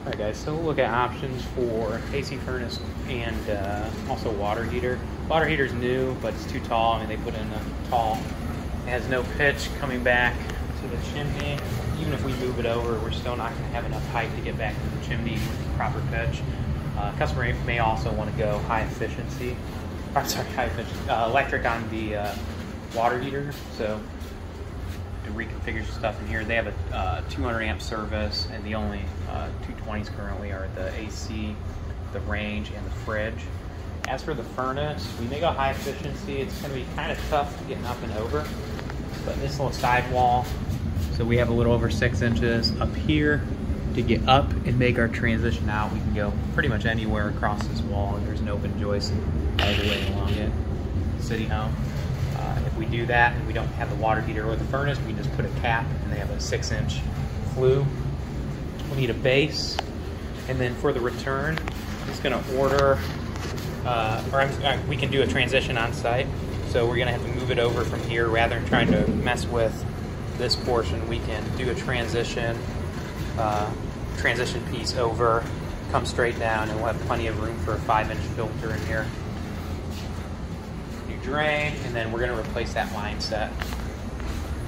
Alright guys, so we'll look at options for AC furnace and uh, also water heater. Water heater's new, but it's too tall. I mean, they put in a tall. It has no pitch coming back to the chimney. Even if we move it over, we're still not going to have enough height to get back to the chimney with the proper pitch. Uh, customer may also want to go high efficiency. I'm sorry, high efficiency. Uh, electric on the uh, water heater. So reconfigure stuff in here. They have a uh, 200 amp service, and the only uh, 220s currently are the AC, the range, and the fridge. As for the furnace, we make a high efficiency. It's going to be kind of tough getting up and over, but this little sidewall, so we have a little over six inches up here to get up and make our transition out. We can go pretty much anywhere across this wall, and there's an open joist all the way along it. City home. We do that and we don't have the water heater or the furnace, we just put a cap and they have a six inch flue. We'll need a base. And then for the return, I'm just gonna order, uh, or I'm, uh, we can do a transition on site. So we're gonna have to move it over from here rather than trying to mess with this portion. We can do a transition, uh, transition piece over, come straight down, and we'll have plenty of room for a five inch filter in here drain, and then we're going to replace that line set.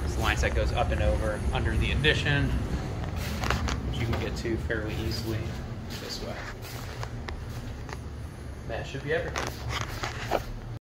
This line set goes up and over under the addition, which you can get to fairly easily this way. That should be everything.